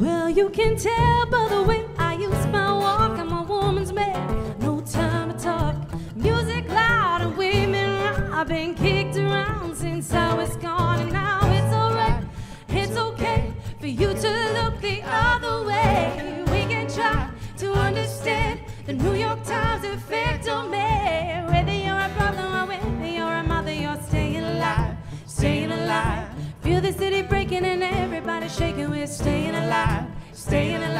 Well, you can tell by the way I use my walk. I'm a woman's man, no time to talk. Music loud and women loud. I've been kicked around since I was gone, and now it's alright. It's okay for you to look the other way. We can try to understand the New York Times effect on me. Whether you're a brother or whether you're a mother, you're staying alive, staying alive. Feel the city shaking. We're staying alive, staying alive.